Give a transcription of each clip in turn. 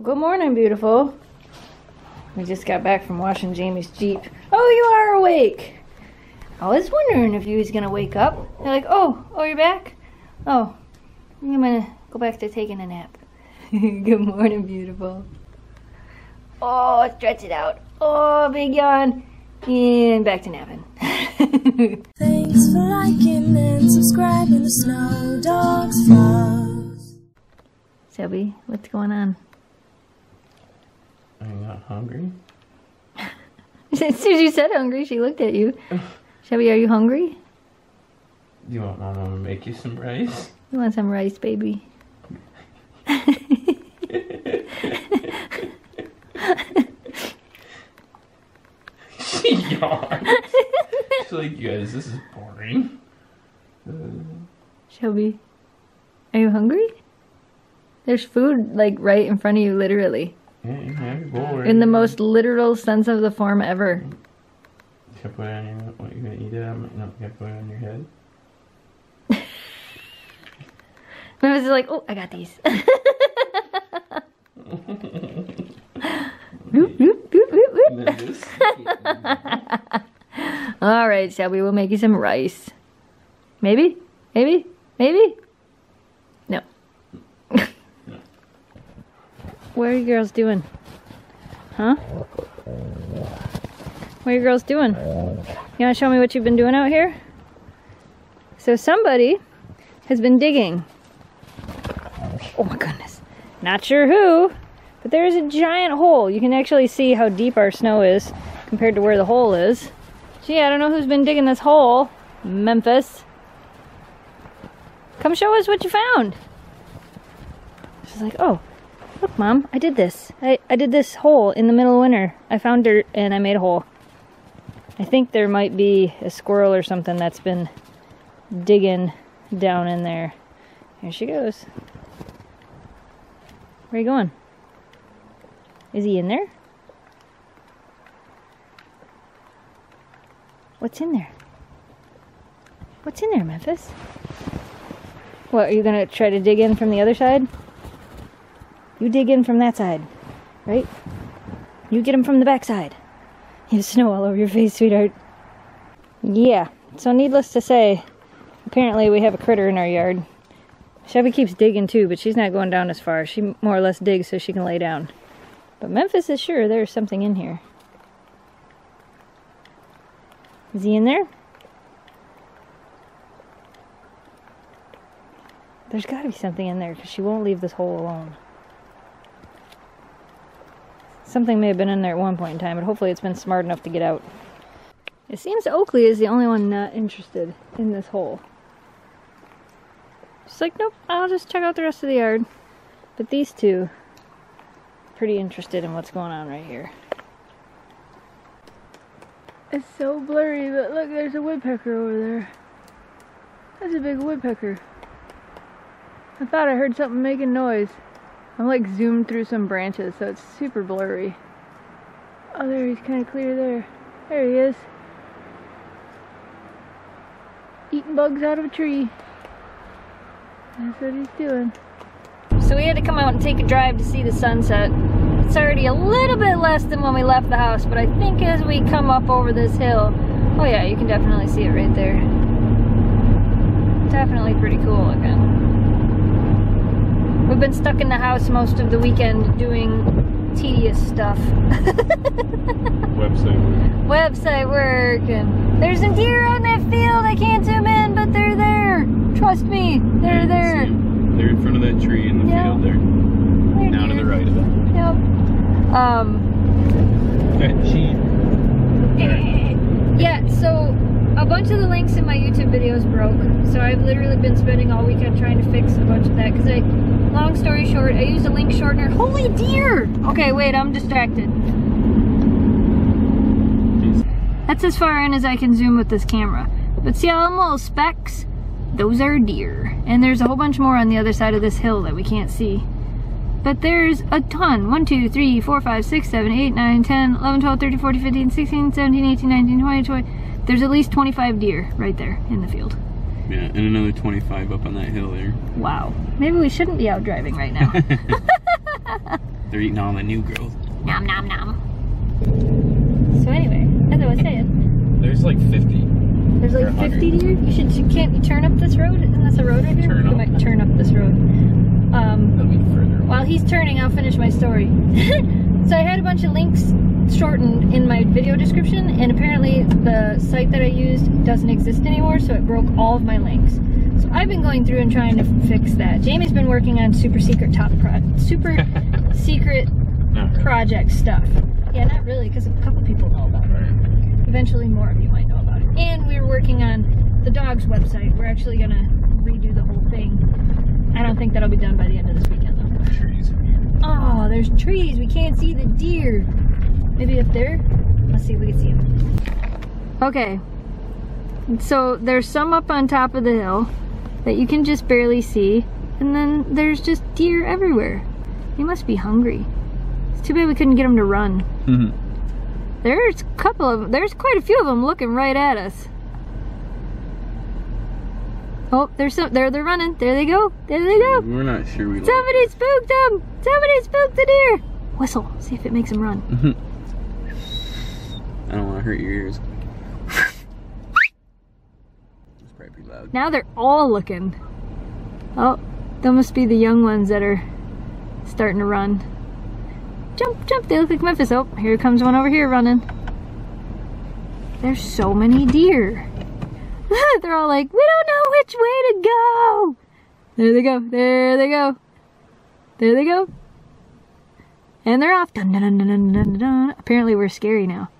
Good morning, beautiful. We just got back from washing Jamie's Jeep. Oh, you are awake. I was wondering if you was gonna wake up. They're like, oh, oh, you're back? Oh, I'm gonna go back to taking a nap. Good morning, beautiful. Oh, stretch it out. Oh, big yawn. And back to napping. Thanks for liking and subscribing to Snow Dogs Vlogs. Shelby, what's going on? I'm not hungry. As soon as you said hungry, she looked at you. Shelby, are you hungry? You want mom to make you some rice? You want some rice, baby? she yawned. She's like, you guys, this is boring. Uh, Shelby, are you hungry? There's food like right in front of you, literally. Yeah, you have your bowl In the most literal sense of the form ever. You gotta put it on your, what, you gonna eat it? I'm, no, you gotta put it on your head. I was like, oh, I got these. Boop, boop, boop. All right, Shelby, we'll make you some rice. Maybe? Maybe? Maybe? No. What are you girls doing? Huh? What are you girls doing? You want to show me what you've been doing out here? So somebody has been digging. Oh my goodness. Not sure who, but there is a giant hole. You can actually see how deep our snow is compared to where the hole is. Gee, I don't know who's been digging this hole. Memphis. Come show us what you found. She's like, oh, look, Mom, I did this. I, I did this hole in the middle of winter. I found dirt and I made a hole. I think there might be a squirrel or something that's been digging down in there. Here she goes. Where are you going? Is he in there? What's in there? What's in there, Memphis? What, are you gonna try to dig in from the other side? You dig in from that side, right? You get him from the back side. You have snow all over your face, sweetheart. Yeah, so needless to say, apparently we have a critter in our yard. Shelby keeps digging too, but she's not going down as far. She more or less digs so she can lay down. But Memphis is sure there's something in here. Is he in there? There's got to be something in there because she won't leave this hole alone. Something may have been in there at one point in time, but hopefully it's been smart enough to get out. It seems Oakley is the only one not interested in this hole. She's like, nope, I'll just check out the rest of the yard. But these two, pretty interested in what's going on right here. It's so blurry, but look, there's a woodpecker over there. That's a big woodpecker. I thought I heard something making noise. I'm like zoomed through some branches, so it's super blurry. Oh, there, he's kind of clear there. There he is. Eating bugs out of a tree. That's what he's doing. So we had to come out and take a drive to see the sunset. It's already a little bit less than when we left the house, but I think as we come up over this hill, oh yeah, you can definitely see it right there. Definitely pretty cool looking. We've been stuck in the house most of the weekend doing tedious stuff. Website. Website work and there's a deer on that field. I can't zoom in, but they're there. Trust me, they're there. They're in front of that tree in the Yeah. field there. They're Down to the right of it. Yep. Um, That yeah, so a bunch of the links in my YouTube videos broke. So I've literally been spending all weekend trying to fix a bunch of that. Because I, long story short, I used a link shortener. Holy deer! Okay, wait, I'm distracted. That's as far in as I can zoom with this camera. But see all them little specks? Those are deer. And there's a whole bunch more on the other side of this hill that we can't see. But there's a ton. 1, 2, 3, 4, 5, 6, 7, 8, 9, 10, 11, 12, 13, 14, 15, 16, 17, 18, 19, 20, 20. There's at least 25 deer right there in the field. Yeah, and another 25 up on that hill there. Wow. Maybe we shouldn't be out driving right now. They're eating all the new growth. Nom nom nom. So anyway, as I was saying, There's like 50. there's like 50 deer. You should, you can't you turn up this road? Isn't this a road right here? Turn you up. might turn up this road. Um, That'll be further. While he's turning, I'll finish my story. so I had a bunch of links shortened in my video description, and apparently the site that I used doesn't exist anymore, so it broke all of my links. So I've been going through and trying to fix that. Jamie's been working on super secret top pro super secret project stuff. Yeah, not really, because a couple people know about it. Eventually, more of you might know about it. And we are working on the dog's website. We're actually gonna redo the whole thing. I don't think that'll be done by the end of this weekend, though. Trees. Oh, there's trees. We can't see the deer. Maybe up there? Let's see if we can see them. Okay. So there's some up on top of the hill that you can just barely see. And then there's just deer everywhere. They must be hungry. It's too bad we couldn't get them to run. Mm-hmm. There's a couple of them. there's quite a few of them looking right at us. Oh, there's some there they're running. There they go. There they go. We're not sure we like Somebody spooked them! Somebody spooked the deer! Whistle, see if it makes them run. I don't want to hurt your ears. It's probably pretty loud. Now they're all looking. Oh, those must be the young ones that are starting to run. Jump, jump, they look like Memphis. Oh, here comes one over here running. There's so many deer. they're all like, we don't know which way to go. There they go, there they go. There they go. And they're off. Dun, dun, dun, dun, dun, dun, dun. Apparently we're scary now.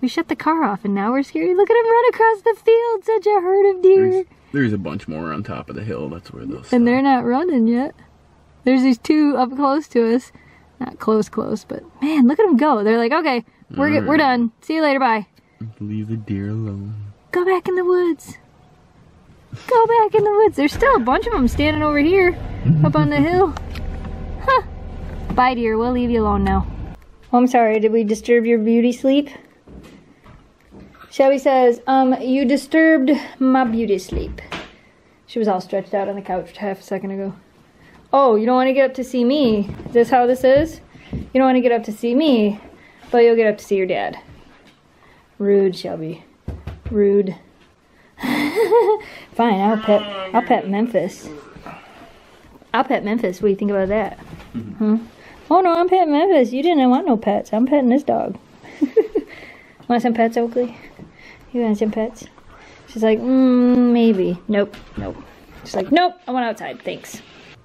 We shut the car off and now we're scary. Look at them run across the field. Such a herd of deer. There's, there's a bunch more on top of the hill. That's where those. And they're not running yet. There's these two up close to us. Not close, close, but man, look at them go. They're like, okay, we're good, we're done. See you later, bye. Leave the deer alone. Go back in the woods. Go back in the woods. There's still a bunch of them standing over here, up on the hill. Huh. Bye, dear. We'll leave you alone now. Oh, I'm sorry. Did we disturb your beauty sleep? Shelby says, um, you disturbed my beauty sleep. She was all stretched out on the couch half a second ago. Oh, you don't want to get up to see me? Is this how this is? You don't want to get up to see me, but you'll get up to see your dad. Rude, Shelby. Rude. Fine, I'll pet. I'll pet Memphis. I'll pet Memphis. What do you think about that? Huh? Oh no, I'm petting Memphis. You didn't want no pets. I'm petting this dog. want some pets, Oakley? You want some pets? She's like, mm, maybe. Nope, nope. She's like, nope. I want outside. Thanks.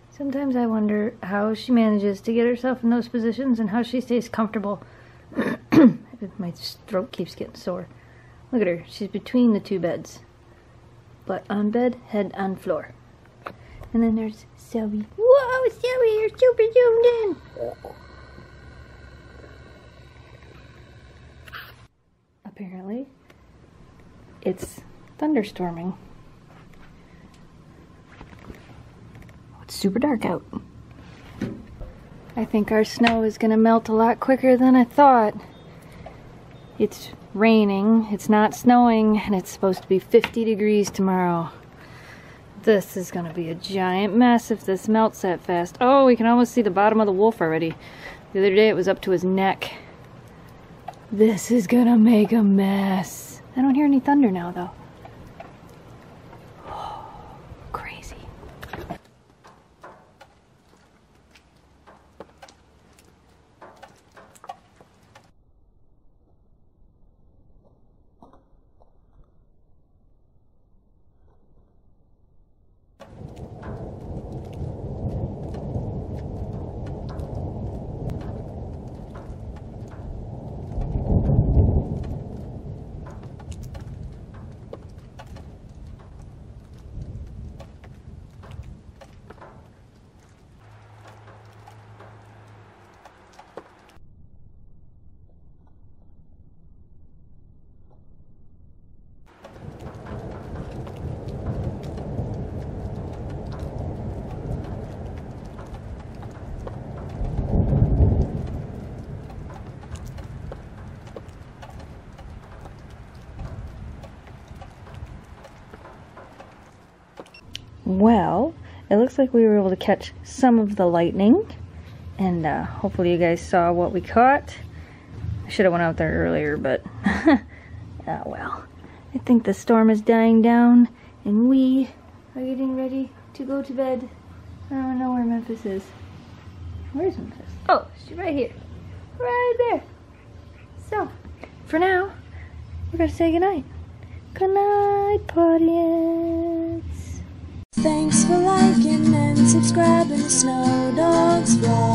Sometimes I wonder how she manages to get herself in those positions and how she stays comfortable. My throat keeps getting sore. Look at her. She's between the two beds. Butt on bed, head on floor. And then there's Sylvie. Whoa, Sylvie, you're super zoomed in. Apparently, it's thunderstorming. Oh, it's super dark out. I think our snow is going to melt a lot quicker than I thought. It's raining, it's not snowing, and it's supposed to be 50 degrees tomorrow. This is going to be a giant mess if this melts that fast. Oh, we can almost see the bottom of the wolf already. The other day it was up to his neck. This is going to make a mess. I don't hear any thunder now, though. Well, it looks like we were able to catch some of the lightning. And uh, hopefully you guys saw what we caught. I should have went out there earlier, but oh well. I think the storm is dying down, and we are getting ready to go to bed. I don't know where Memphis is. Where's Memphis? Oh, she's right here. Right there. So, for now, we're gonna say goodnight. Good night, audience. Thanks for liking and subscribing to Snow Dogs Vlog.